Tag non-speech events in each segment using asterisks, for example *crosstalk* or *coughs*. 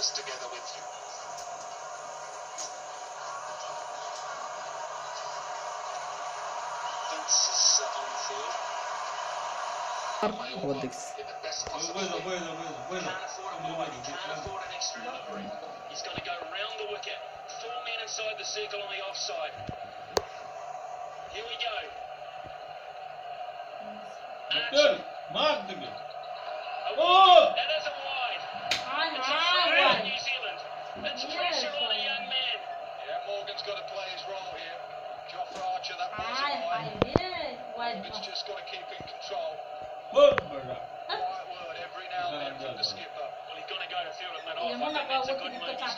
this together with you. Rodex. Bueno, bueno, bueno, bueno. He's going to go round the wicket. Four men inside the circle on the offside. Here we go. Good.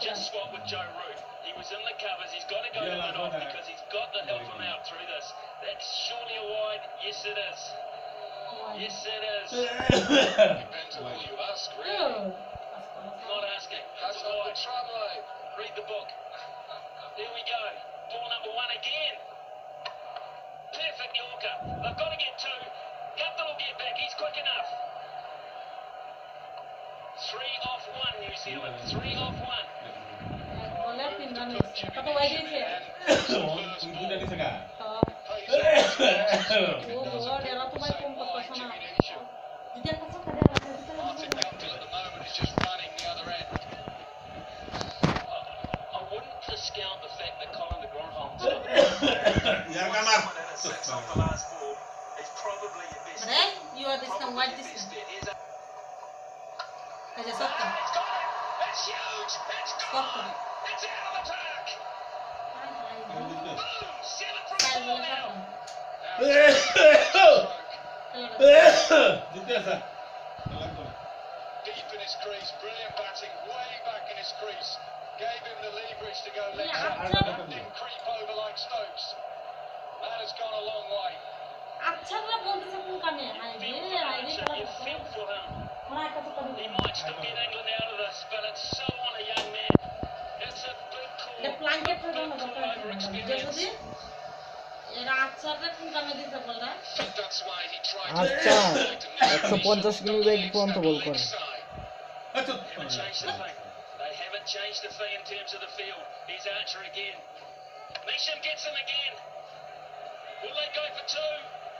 Just swapped with Joe Root. He was in the covers. He's got to go Yeah, to like mid-off because he's got to help him out through this. That's surely a wide. Yes, it is. Yes, it is. Depends on who you ask, really. Not asking. That's a wide. Read the book. Here we go. Ball number one again. Iya, Brad, you are this now, what this now? Aja sokka. That's huge. That's সত্য gone. It's out of the park. Boom. Seven from style four বলে now. Jityasa. Deep in his crease, brilliant batting, way back in his crease. Gave him the leverage to go leg Yeah, side. I'm Didn't creep over like Stokes. That has gone a long way. আচ্ছা রে বলতেছে কোন কামে high রে high রে You খেলা feel for him. ওরা একটা কথা He আচ্ছা একশো পঞ্চাশ কিমি বেগ পর্যন্ত গোল করে They haven't changed the thing in terms of the field. He's Archer again. Neesham gets him again. Will they go for two?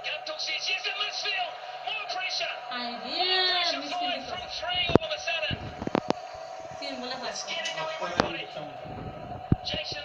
Guptill says yes in midfield. More pressure. Pressure from three all of a sudden. Jason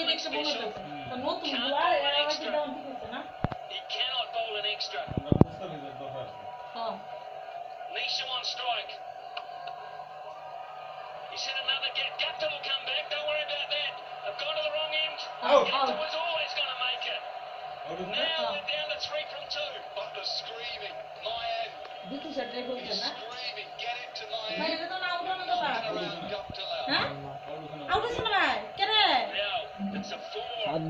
আমি দেখতে বলে দেবো নতুন গুলা আমাকে দাম দিতেছে না He cannot bowl an extra. Oh. Neesham on strike. He's hit another get. Guptill will come back. Don't worry about that. I've gone to the wrong end. Oh. Guptill was always going to make it. Oh, now we're down to three from two. Buttler screaming. Mayan. This is a dreadful, screaming.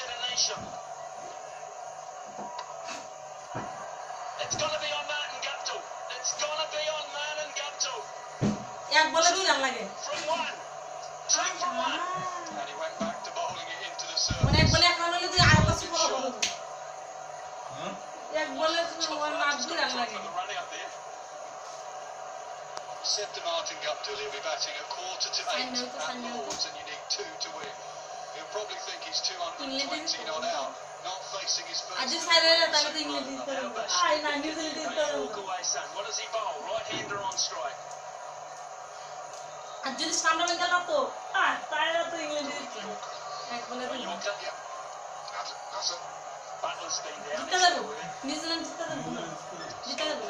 in. It's gonna be on Martin Guptill. It's gonna be on Martin Guptill. Yeah, what are you doing? From one, two from one, and he went back to bowling it into the circle. When I bowl, I can't only do half a score. Yeah, bowler do one mark do lang lagi. Said to Martin Guptill, he'll be batting a quarter to eight at Lords, and you need two to win. He'll probably think he's England 220 not out, not facing his first. আজ side রে তাহলে তো English দিতে হবে I না New Zealand দিতে Don't you হবে walk away, son. What does he bowl? Right hander on strike. আর যদি সামনে বেঙ্গল রাখতো আর তারা তো ইংল্যান্ডে দিচ্ছে এক বলে দিল Yorker. Butler's been down. জিতে যাবো নিউজিল্যান্ড জিতে যাবো জিতে যাবো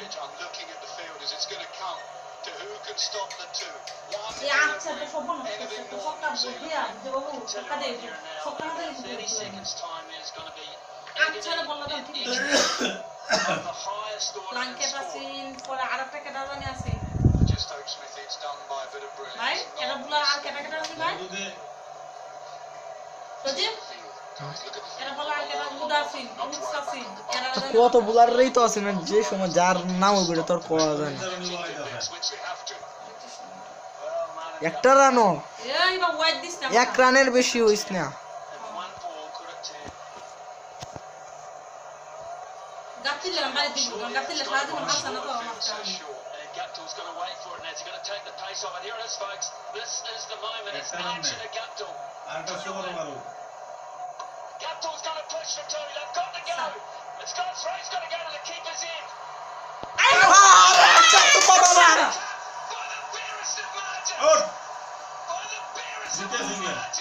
Pitch, I'm looking at the field as it's going to come to who can stop the two. One এই আচ্ছা তো সব না তো সবটা বুঝিয়া যে বাবু সবটা দে সবটা না দিলে 30 seconds time is going to be আচ্ছা রে বললা তো ঠিক আছে of the highest order in blanket sport. আছেন পরে আরেকটা কেটা জানি আছে *coughs* কত বুলারই তো আছে না যে সময় যার নাম ওগুলো তোর পাওয়া যায় না একটা রানও এক রানের বেশি হইস না Gatto's going to wait for it now. He's going to take the pace off. And here it is, folks. This is the moment. It's Archie Gatto. Liverpool's got to push for two. They've got to go. It's got three's got to go to the keeper's in.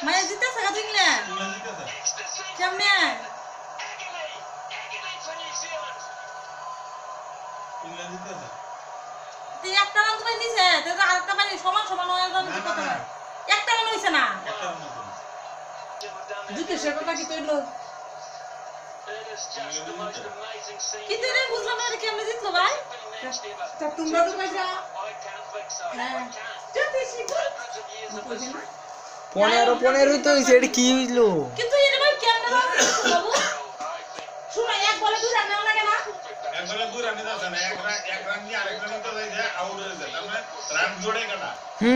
মানে জিতেছে কত England কেমনে একটা run তুমি দিছে আরেকটা মানে সমান সমান একটা রান হয়েছে না জ্যোতিষের কথা কি পনেরো পনেরোই তো হইছে কি হইল কিন্তু এক বলে দুই রান এক রান না এক রান কাটা